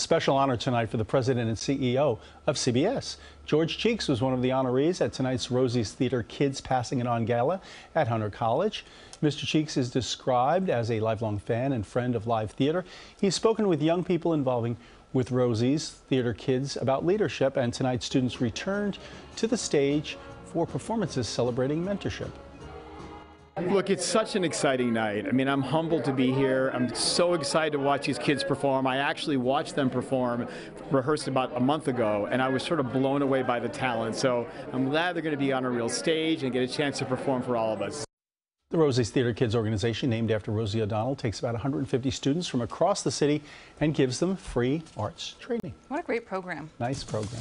Special honor tonight for the president and CEO of CBS. George Cheeks was one of the honorees at tonight's Rosie's Theater Kids Passing It On Gala at Hunter College. Mr. Cheeks is described as a lifelong fan and friend of live theater. He's spoken with young people involving with Rosie's Theater Kids about leadership, and tonight students returned to the stage for performances celebrating mentorship. Look, it's such an exciting night. I mean, I'm humbled to be here. I'm so excited to watch these kids perform. I actually watched them perform, rehearsed about a month ago, and I was sort of blown away by the talent. So I'm glad they're going to be on a real stage and get a chance to perform for all of us. The Rosie's Theater Kids organization, named after Rosie O'Donnell, takes about 150 students from across the city and gives them free arts training. What a great program. Nice program.